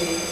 day.